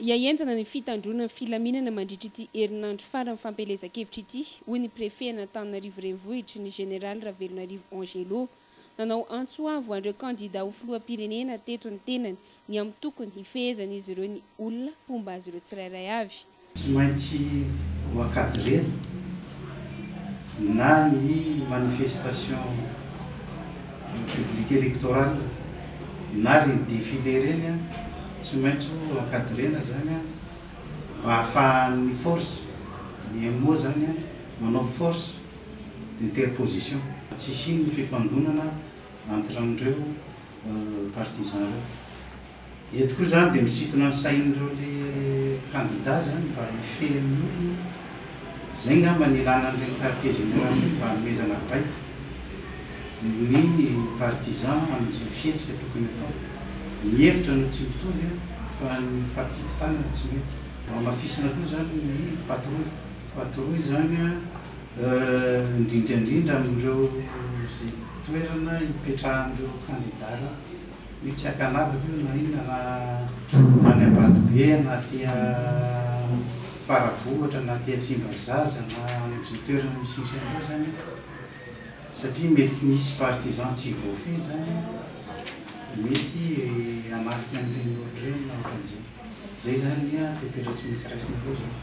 Hiahenjana ny fitandroana ny filaminana mandritra ity herinandro faran'ny fampielezan-kevitra ity, hoy ny prefen'Antananarivo Renivohitra, ny Jeneraly Ravelonarivo Angelo. Nanao antso avo ho an'ireo kandidà ho filoham-pirenena teto ny tenany, ny amin'ny tokony hifehezan'izy ireo ny olona mpomba azy ireo tsirairay avy. Tsy maintsy ho encadrer-na na ny manifestation publique electorale na ireny défilé ireny. Tsy maintsy ho encadrena zany an, mba afahan'ny force, ny MO zany an, manao force d'interposition. Tsy hisian'ny fifandonana entre an'ireo partisans ireo. Eto koa zany dia misintona ny sain'ireo le candidat zany mba hifehy ny olony. Zay ngamba ny ilana an'ireny quartier général ireny mba hanomezana baiko. Mino ny partisans amin'izay fihetsika tokony atao. Ny hevitra no tsy mitovy an, fa ny mifampitititana no tsy mety. Hamafisina koa izany ny patrouille. Patrouille izany an, indrindra indrindra amin'ireo izay toerana ipetrahan'ireo candidats ireo. Io tsy ankanavaka io na inona na any Ambatobe na aty Faravohitra na aty Tsimbazaza na any amin'izay toerana misimisy an'ireo izany an. Satria mety misy partisan tsy voafehy zany an, mety hanafika an'ireny olo ireny na ohatran'izay. Zay zany ny an, fepetra tsy maintsy raisinareo zany.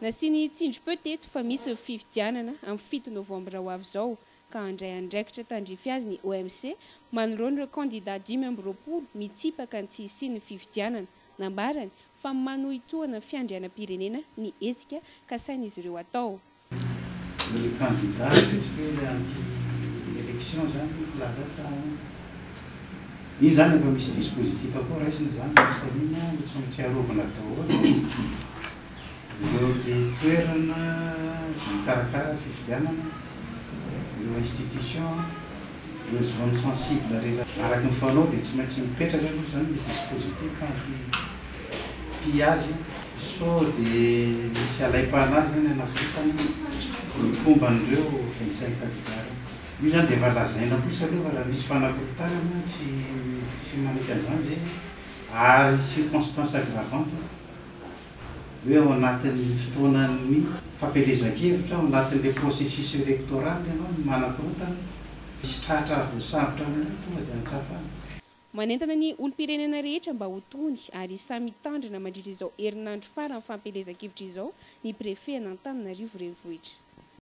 Nasiany tsindrim-peo teto fa misy ny fifidianana amin'ny fito novambra ho avy izao ka handray andraikitra tandrify azy ny OMC manoloana ireo kandida dimy amby roapolo mitsipaka ny tsy hisian'ny fifidianana. Nambarany fa manohitohana ny fiandrianam-pirenena ny hetsika kasain'izy ireo atao. Ny kandida hiatrika an'ity élection izany no filaza sa ahoana? Iny izany efa misy dispositif koa raisina izany fa tsy inona no tsy maintsy arovana daholo ireo be toerana izay mikarakara fifidianana, ireo institution. Ireo zone sensible rehetra araka ny fanao dia tsy maintsy mipetraka aloha izany ilay dispositif anti pillage sao dia misy alaim-panahy izany hanafotana ny mpomban'ireo vingt cinq candidats ireo. Io izany dia efa lazaina kosa aloha fa raha misy fanakorontanana tsy tsy manaiky an'izany izay ary circonstance aggravante. hoe ao anatin'ny fotoanan'ny fampielezan-kevitra, ao anatin'ilay processus electoral ianao no manakorotana, misy tratra voasambotra amin'io tonga dia antsafana. Manentana ny olom-pirenena rehetra mba ho tony ary samy hitandrina mandritra izao herinandro faran'ny fampielezan-kevitra izao ny Prefet an'Antananarivo Renivohitra.